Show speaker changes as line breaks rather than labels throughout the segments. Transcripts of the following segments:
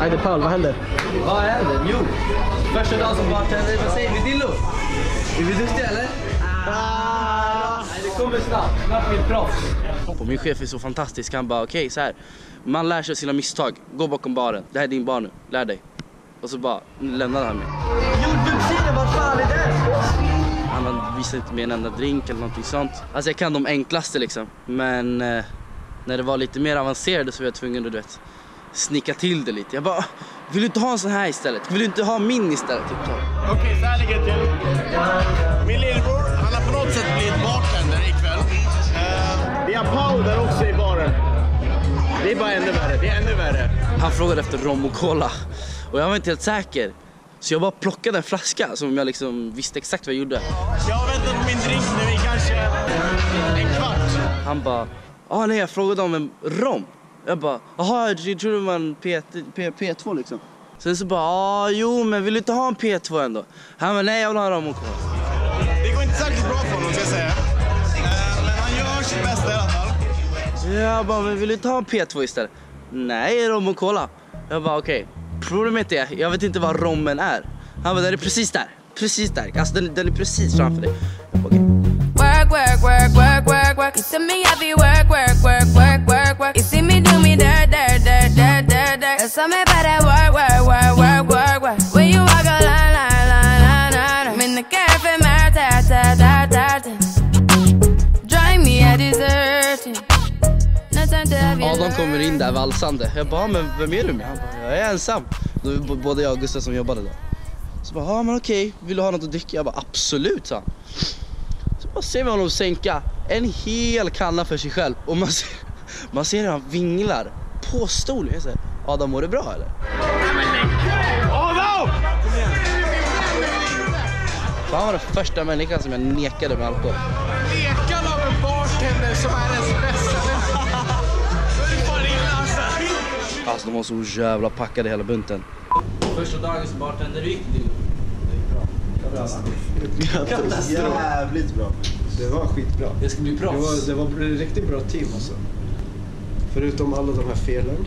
Ajde Paul, vad händer?
Vad händer? Jo, första dagen som bartender, vad säger vi Dillo? Är vi duktiga eller? Ah, nej, det kommer snabbt. Snart blir proffs. Och min chef är så fantastisk, han bara okej så här. Man lär sig sina misstag, gå bakom baren. Det här är din bar nu, lär dig. Och så bara lämnade han mig. Jordgubbssidan, vart fan är den? Han visade inte mig en enda drink eller någonting sånt. Alltså jag kan de enklaste liksom. Men eh, när det var lite mer avancerade så var jag tvungen att du vet, snicka till det lite. Jag bara, vill du inte ha en sån här istället? Vill du inte ha min istället? Typ.
Okej, så här ligger det till. Min lillebror, han har på något sätt blivit bartender ikväll. Uh, vi har Pau där också i baren. Det är bara ännu värre, det är ännu värre.
Han frågade efter rom och cola och jag var inte helt säker. Så jag bara plockade en flaska som jag liksom visste exakt vad jag gjorde.
Jag har väntat på min drink nu i kanske en kvart.
Han bara, ah nej jag frågade om en rom. Jag bara, jaha jag trodde det var en P, P, P2 liksom. Sen så bara, ah jo men vill du inte ha en P2 ändå? Han bara, nej jag vill ha en och cola.
Det går inte särskilt bra för honom ska jag säga. Eh, men han gör sitt bästa i alla fall.
Jag bara, men vill du inte ha en P2 istället? Nej, rom och cola. Jag bara, okej. Problemet är, jag vet inte vad rommen är. Han bara, den är precis där. Precis där. Alltså den, den är precis framför dig. Jag bara, okej.
Work, work, work, work, work, work, something about that work, work, work, work, work, work. When you walk a line, line, line, line, line. I'm in the cafe, my ta, ta, ta. Drive me have you
Adam kommer in där valsande. Jag bara, men vem är du med? Han bara, jag är ensam. Då både jag och Gustav som jobbade då. Så bara, ja men okej, vill du ha något att dricka? Jag bara, absolut sa han. Så bara ser vi honom sänka en hel kanna för sig själv och man ser, man ser hur han vinglar på stolen. Jag säger, Adam mår det bra eller?
Adam!
För han var den första människan som jag nekade med alkohol.
Lekan av en bartender som är ens bästa vän. Det alltså.
Alltså de var så jävla packade hela bunten. Första dagen som bartender, hur gick det?
Jävligt bra. Det var skitbra.
Det ska bli
Det
proffs.
var, det var riktigt bra team alltså. Förutom alla de här felen.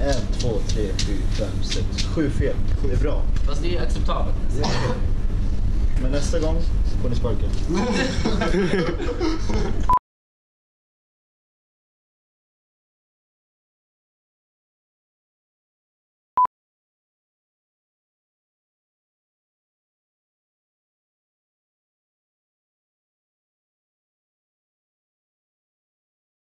En, två, tre, fyra, fem, sex, sju fel. Det är bra.
Fast det är acceptabelt.
Men nästa gång får ni sparken.